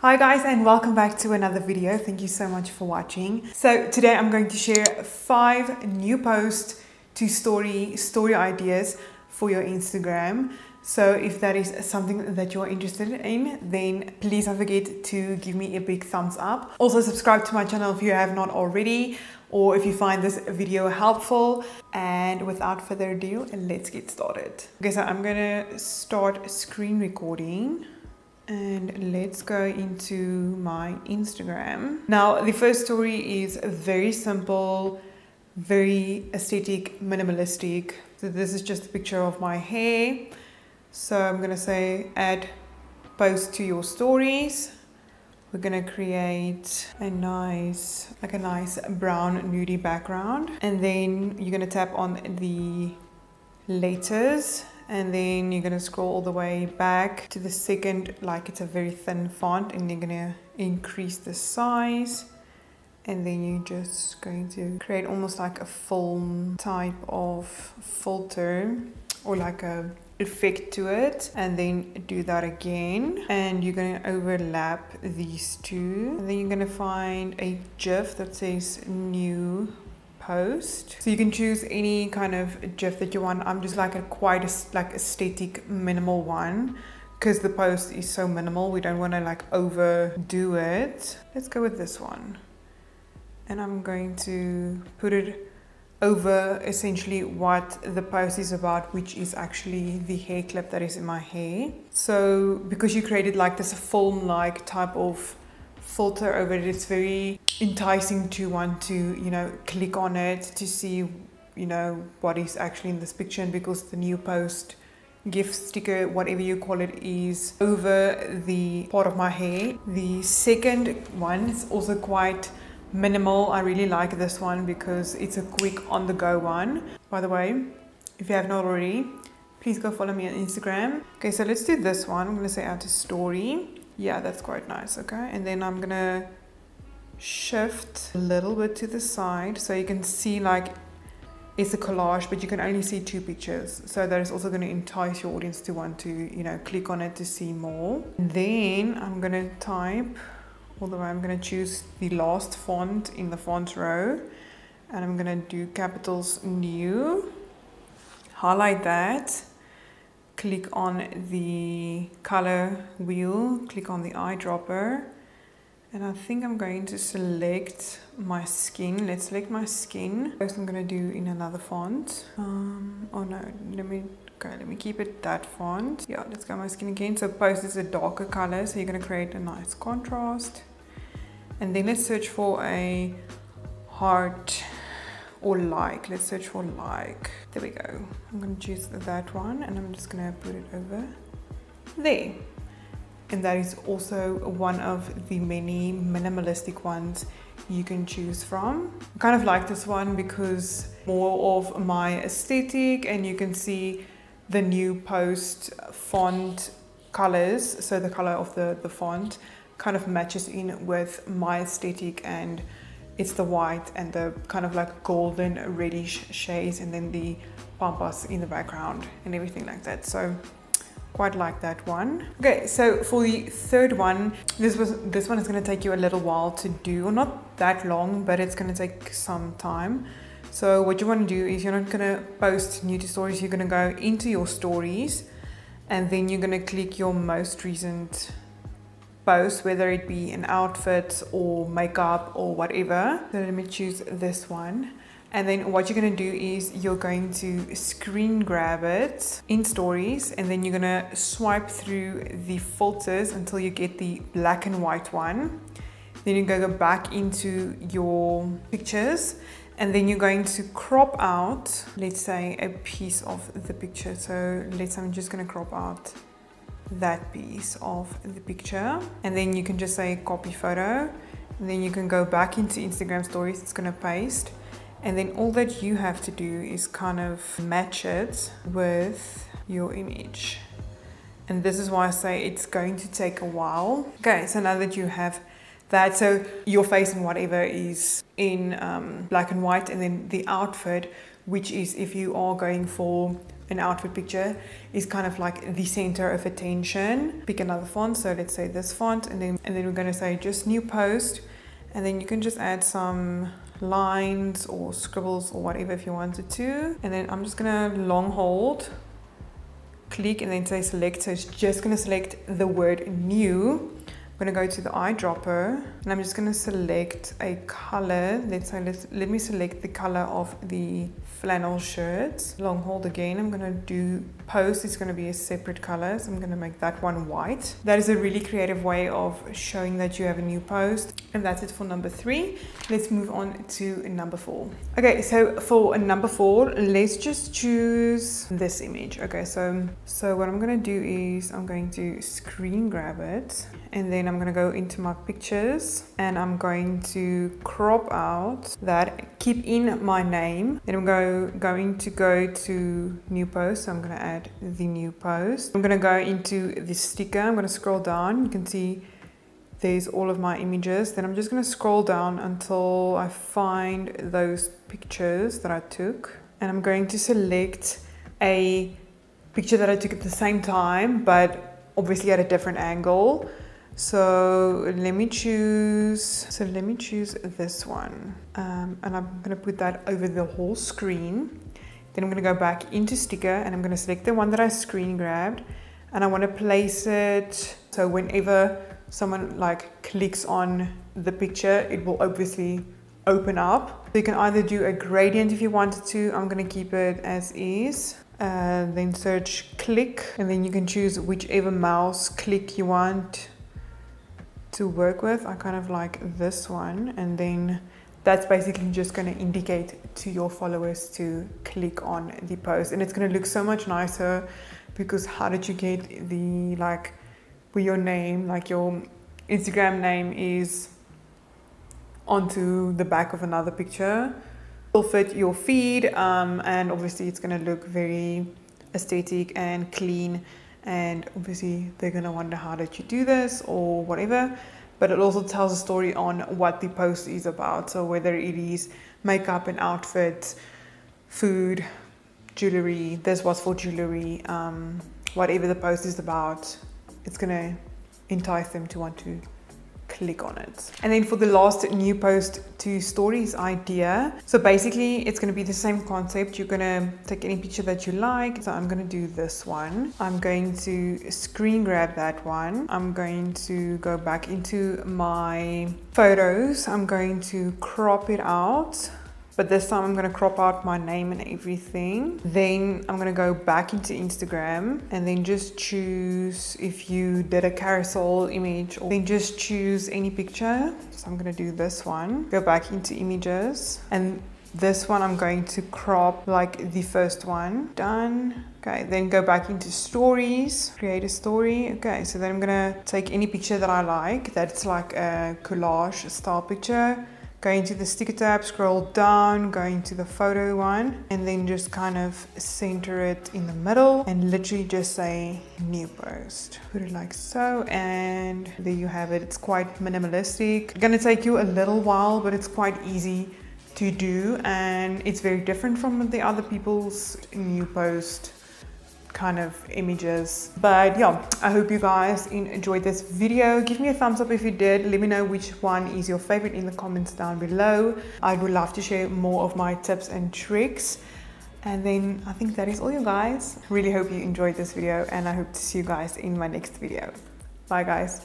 Hi guys and welcome back to another video. Thank you so much for watching. So today I'm going to share five new posts to story story ideas for your Instagram. So if that is something that you're interested in, then please don't forget to give me a big thumbs up. Also subscribe to my channel if you have not already or if you find this video helpful. And without further ado, let's get started. Okay, so I'm gonna start screen recording and let's go into my Instagram. Now, the first story is very simple, very aesthetic, minimalistic. So this is just a picture of my hair. So I'm gonna say add post to your stories. We're gonna create a nice, like a nice brown nudie background. And then you're gonna tap on the letters and then you're gonna scroll all the way back to the second like it's a very thin font and you're gonna increase the size. And then you're just going to create almost like a film type of filter or like a effect to it and then do that again. And you're going to overlap these two. And then you're going to find a gif that says new post. So you can choose any kind of gif that you want. I'm just like a quite a, like aesthetic minimal one because the post is so minimal we don't want to like overdo it. Let's go with this one. And i'm going to put it over essentially what the post is about, which is actually the hair clip that is in my hair. So because you created like this film-like type of filter over it, it's very enticing to want to, you know, click on it to see, you know, what is actually in this picture. And because the new post gift sticker, whatever you call it, is over the part of my hair. The second one is also quite minimal. I really like this one because it's a quick on the go one. By the way if you have not already please go follow me on instagram. Okay so let's do this one. I'm gonna say add to story yeah that's quite nice okay? And then i'm gonna shift a little bit to the side so you can see like it's a collage but you can only see two pictures. So that is also going to entice your audience to want to you know click on it to see more. And then i'm going to type although I'm going to choose the last font in the font row and I'm going to do capitals new. Highlight that click on the color wheel click on the eyedropper and I think I'm going to select my skin. Let's select my skin. First I'm going to do in another font. Um, oh no let me okay let me keep it that font. Yeah let's go my skin again. So post is a darker color so you're going to create a nice contrast. And then let's search for a heart or like. Let's search for like. There we go. I'm going to choose that one and i'm just going to put it over there. And that is also one of the many minimalistic ones you can choose from. I kind of like this one because more of my aesthetic and you can see the new post font colors. So the color of the the font kind of matches in with my aesthetic and it's the white and the kind of like golden reddish shades and then the pampas in the background and everything like that. So quite like that one. Okay so for the third one this was this one is going to take you a little while to do. Or not that long but it's going to take some time. So what you want to do is you're not going to post new to stories you're going to go into your stories and then you're going to click your most recent post, whether it be an outfit or makeup or whatever. So let me choose this one. And then what you're going to do is you're going to screen grab it in stories and then you're going to swipe through the filters until you get the black and white one. Then you're to go back into your pictures and then you're going to crop out, let's say a piece of the picture. So let's I'm just going to crop out that piece of the picture and then you can just say copy photo and then you can go back into Instagram stories it's going to paste and then all that you have to do is kind of match it with your image. And this is why I say it's going to take a while. Okay so now that you have that so your face and whatever is in um, black and white and then the outfit which is if you are going for an outfit picture is kind of like the center of attention. Pick another font, so let's say this font, and then and then we're gonna say just new post, and then you can just add some lines or scribbles or whatever if you wanted to. And then I'm just gonna long hold, click, and then say select. So it's just gonna select the word new. I'm gonna go to the eyedropper and I'm just gonna select a color. Let's say, let's, let me select the color of the flannel shirt. Long hold again. I'm gonna do post. It's gonna be a separate color. So I'm gonna make that one white. That is a really creative way of showing that you have a new post. And that's it for number three. Let's move on to number four. Okay, so for number four, let's just choose this image. Okay, so, so what I'm gonna do is I'm going to screen grab it and then I'm going to go into my pictures and I'm going to crop out that keep in my name. Then I'm go, going to go to new post. So I'm going to add the new post. I'm going to go into the sticker. I'm going to scroll down. You can see there's all of my images. Then I'm just going to scroll down until I find those pictures that I took. And I'm going to select a picture that I took at the same time but obviously at a different angle so let me choose, so let me choose this one. Um, and I'm gonna put that over the whole screen. Then I'm gonna go back into sticker and I'm gonna select the one that I screen grabbed and I wanna place it so whenever someone like clicks on the picture, it will obviously open up. So you can either do a gradient if you wanted to. I'm gonna keep it as is. Uh, then search click and then you can choose whichever mouse click you want to work with. I kind of like this one and then that's basically just going to indicate to your followers to click on the post and it's going to look so much nicer because how did you get the like with your name like your Instagram name is onto the back of another picture will fit your feed um, and obviously it's going to look very aesthetic and clean and obviously they're going to wonder how did you do this or whatever. But it also tells a story on what the post is about. So whether it is makeup and outfits food jewelry this was for jewelry um, whatever the post is about it's going to entice them to want to click on it. And then for the last new post to stories idea. So basically it's going to be the same concept. You're going to take any picture that you like. So I'm going to do this one. I'm going to screen grab that one. I'm going to go back into my photos. I'm going to crop it out but this time I'm gonna crop out my name and everything. Then I'm gonna go back into Instagram and then just choose if you did a carousel image or then just choose any picture. So I'm gonna do this one. Go back into images and this one I'm going to crop like the first one. Done. Okay, then go back into stories, create a story. Okay, so then I'm gonna take any picture that I like. That's like a collage style picture Going to the sticker tab, scroll down, going to the photo one, and then just kind of center it in the middle and literally just say new post. Put it like so, and there you have it. It's quite minimalistic. It's gonna take you a little while, but it's quite easy to do, and it's very different from the other people's new post kind of images. But yeah, I hope you guys enjoyed this video. Give me a thumbs up if you did. Let me know which one is your favorite in the comments down below. I would love to share more of my tips and tricks. And then I think that is all you guys. Really hope you enjoyed this video and I hope to see you guys in my next video. Bye guys.